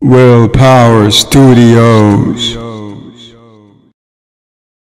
Willpower Studios.